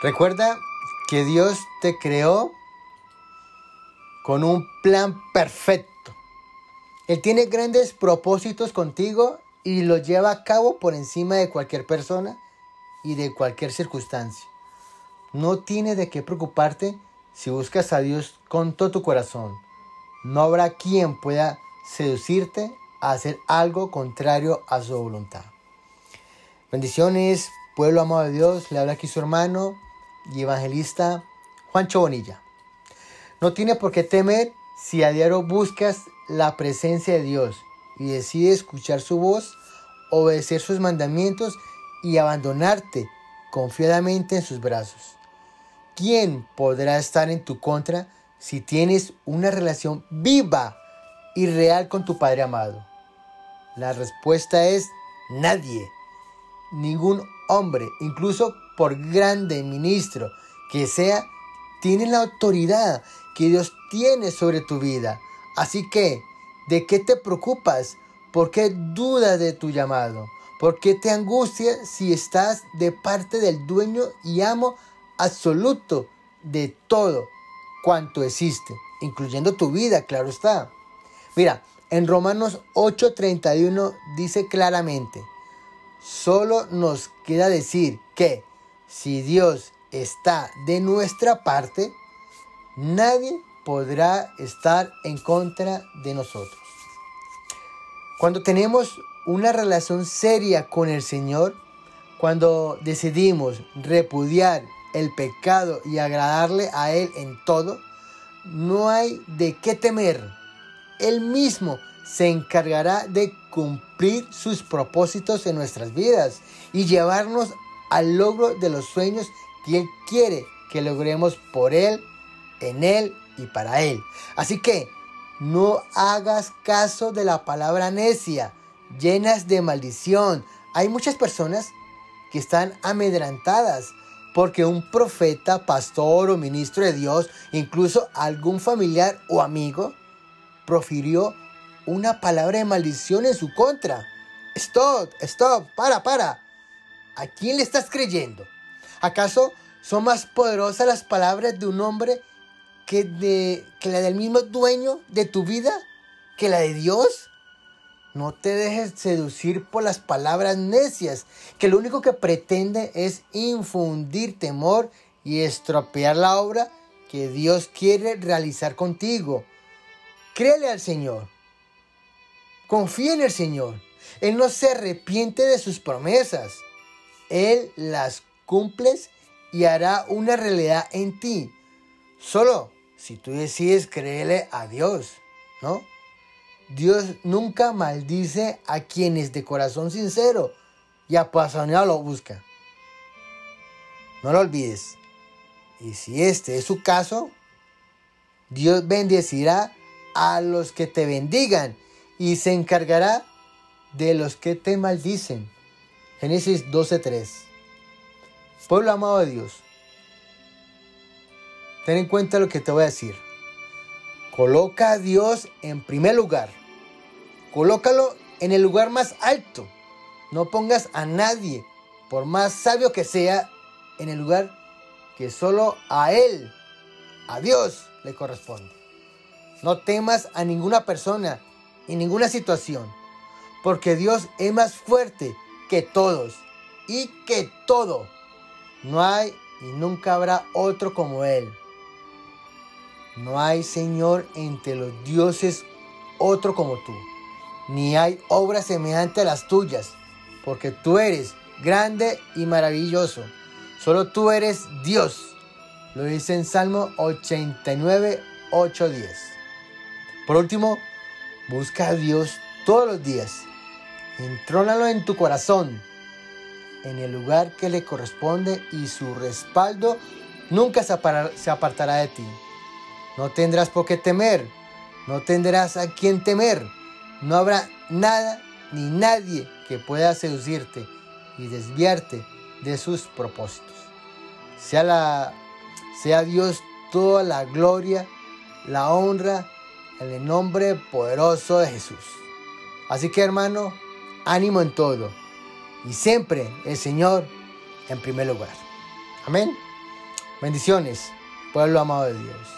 Recuerda que Dios te creó con un plan perfecto. Él tiene grandes propósitos contigo y los lleva a cabo por encima de cualquier persona y de cualquier circunstancia. No tienes de qué preocuparte si buscas a Dios con todo tu corazón. No habrá quien pueda seducirte a hacer algo contrario a su voluntad. Bendiciones, pueblo amado de Dios. Le habla aquí su hermano y evangelista Juancho Bonilla. No tiene por qué temer si a diario buscas la presencia de Dios y decides escuchar su voz, obedecer sus mandamientos y abandonarte confiadamente en sus brazos. ¿Quién podrá estar en tu contra si tienes una relación viva y real con tu Padre amado? La respuesta es nadie. Ningún hombre, incluso por grande ministro que sea, tiene la autoridad que Dios tiene sobre tu vida. Así que, ¿de qué te preocupas? ¿Por qué dudas de tu llamado? ¿Por qué te angustia si estás de parte del dueño y amo absoluto de todo cuanto existe, incluyendo tu vida, claro está? Mira, en Romanos 8:31 dice claramente, solo nos queda decir que si Dios está de nuestra parte, nadie podrá estar en contra de nosotros. Cuando tenemos una relación seria con el Señor, cuando decidimos repudiar el pecado y agradarle a Él en todo, no hay de qué temer. Él mismo se encargará de cumplir sus propósitos en nuestras vidas y llevarnos al logro de los sueños que Él quiere que logremos por Él, en Él y para Él. Así que no hagas caso de la palabra necia, llenas de maldición. Hay muchas personas que están amedrantadas porque un profeta, pastor o ministro de Dios, incluso algún familiar o amigo, profirió una palabra de maldición en su contra. Stop, stop, para, para. ¿A quién le estás creyendo? ¿Acaso son más poderosas las palabras de un hombre que, de, que la del mismo dueño de tu vida? ¿Que la de Dios? No te dejes seducir por las palabras necias, que lo único que pretende es infundir temor y estropear la obra que Dios quiere realizar contigo. Créele al Señor. Confía en el Señor. Él no se arrepiente de sus promesas. Él las cumple y hará una realidad en ti. Solo si tú decides creerle a Dios, ¿no? Dios nunca maldice a quienes de corazón sincero y apasionado lo buscan. No lo olvides. Y si este es su caso, Dios bendecirá a los que te bendigan y se encargará de los que te maldicen. Génesis 12:3. Pueblo amado de Dios, ten en cuenta lo que te voy a decir. Coloca a Dios en primer lugar. Colócalo en el lugar más alto. No pongas a nadie, por más sabio que sea, en el lugar que solo a Él, a Dios, le corresponde. No temas a ninguna persona y ninguna situación, porque Dios es más fuerte que todos y que todo. No hay y nunca habrá otro como Él. No hay Señor entre los dioses otro como tú, ni hay obra semejante a las tuyas, porque tú eres grande y maravilloso. Solo tú eres Dios. Lo dice en Salmo 89, 8, 10. Por último, busca a Dios todos los días. Entrónalo en tu corazón, en el lugar que le corresponde y su respaldo nunca se apartará de ti. No tendrás por qué temer, no tendrás a quien temer. No habrá nada ni nadie que pueda seducirte y desviarte de sus propósitos. Sea, sea Dios toda la gloria, la honra, en el nombre poderoso de Jesús. Así que hermano, ánimo en todo y siempre el Señor en primer lugar. Amén. Bendiciones, pueblo amado de Dios.